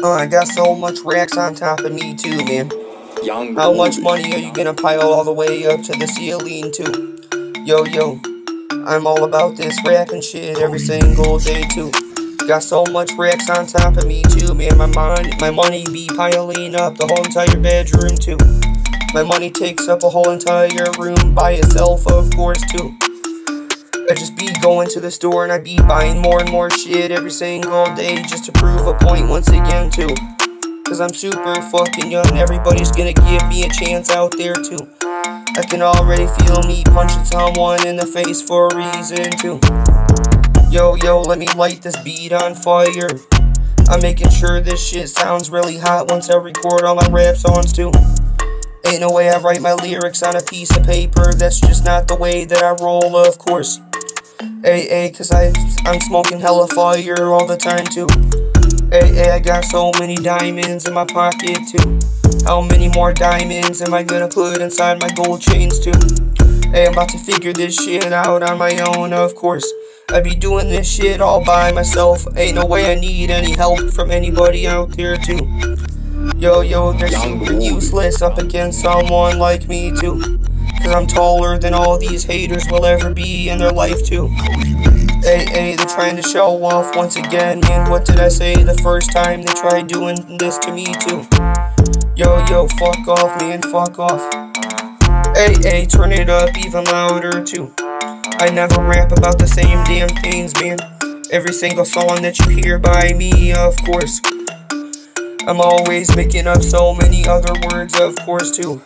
Uh, I got so much racks on top of me too, man. Young How much money are you gonna pile all the way up to the ceiling too? Yo, yo, I'm all about this rapping shit every single day too. Got so much racks on top of me too, man. My money, my money be piling up the whole entire bedroom too. My money takes up a whole entire room by itself, of course too. I just be going to the store and I be buying more and more shit every single day just to prove a point once again too. Cause I'm super fucking young, everybody's gonna give me a chance out there too. I can already feel me punching someone in the face for a reason too. Yo, yo, let me light this beat on fire. I'm making sure this shit sounds really hot once I record all my rap songs too. Ain't no way I write my lyrics on a piece of paper, that's just not the way that I roll, of course. Hey, hey, cause I, I'm smoking hella fire all the time too. Hey, hey, I got so many diamonds in my pocket too. How many more diamonds am I gonna put inside my gold chains too? Hey, I'm about to figure this shit out on my own, of course. I be doing this shit all by myself. Ain't no way I need any help from anybody out there too. Yo, yo, they're super useless up against someone like me too. Cause I'm taller than all these haters will ever be in their life too. Hey, hey, they're trying to show off once again, man. What did I say the first time they tried doing this to me too? Yo, yo, fuck off, man, fuck off. Hey, hey, turn it up even louder too. I never rap about the same damn things, man. Every single song that you hear by me, of course. I'm always making up so many other words, of course, too.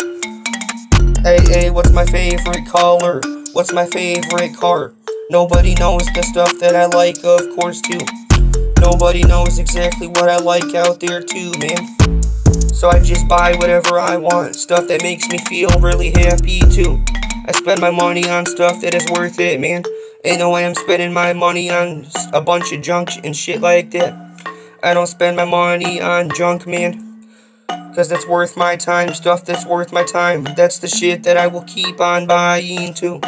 Hey, hey, what's my favorite color? What's my favorite car? Nobody knows the stuff that I like, of course, too. Nobody knows exactly what I like out there, too, man. So I just buy whatever I want, stuff that makes me feel really happy, too. I spend my money on stuff that is worth it, man. Ain't no way I'm spending my money on a bunch of junk and shit like that. I don't spend my money on junk, man. Cause that's worth my time, stuff that's worth my time. That's the shit that I will keep on buying too.